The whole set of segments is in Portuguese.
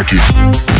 Rocky.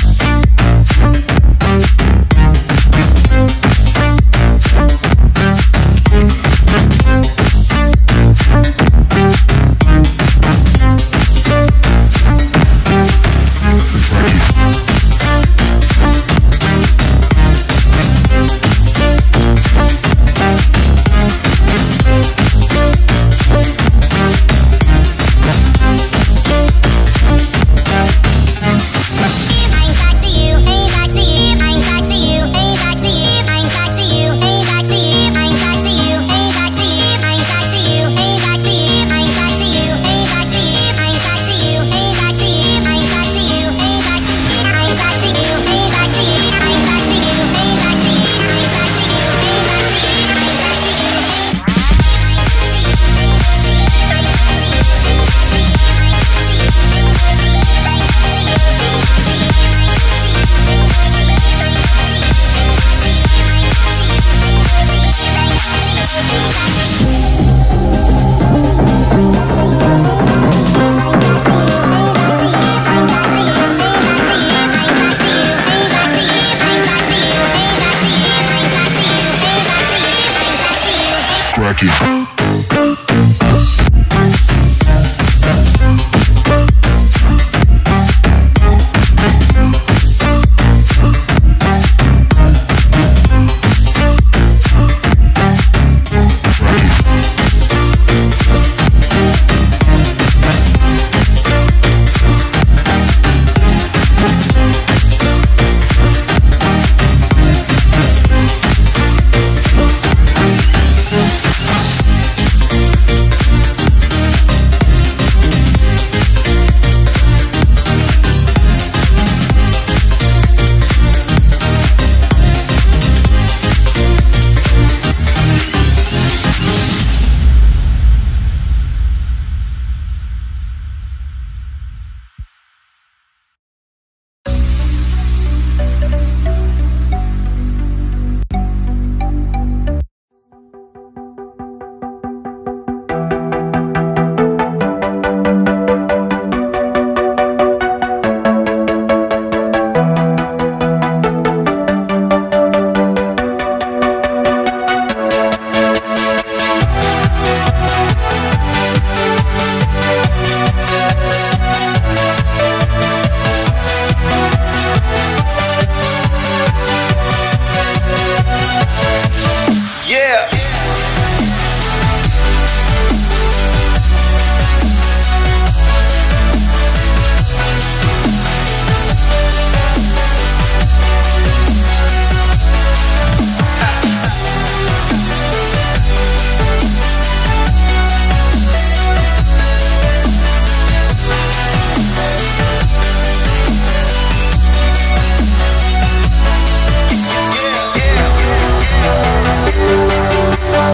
crack it.